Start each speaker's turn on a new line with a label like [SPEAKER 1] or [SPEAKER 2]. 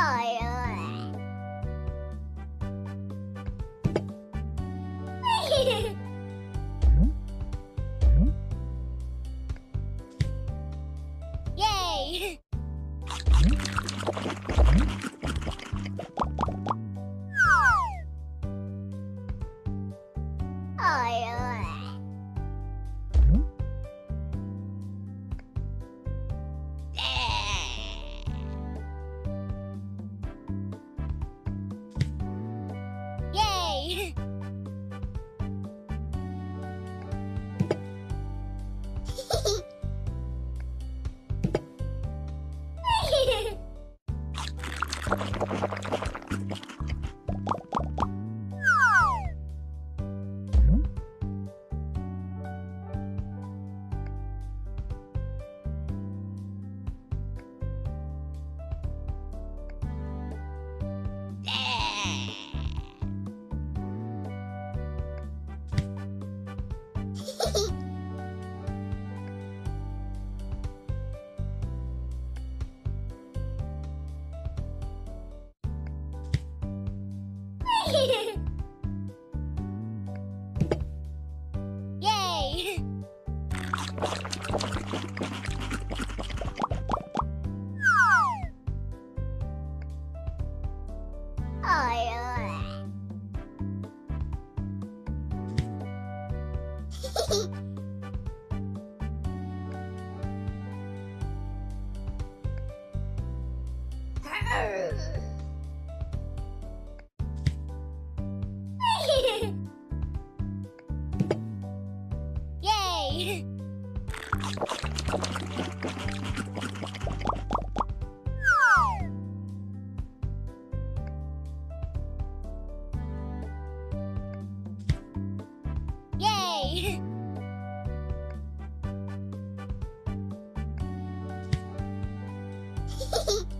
[SPEAKER 1] Oh, yeah.
[SPEAKER 2] Yay!
[SPEAKER 3] Thank you.
[SPEAKER 4] Yay! Hehehehe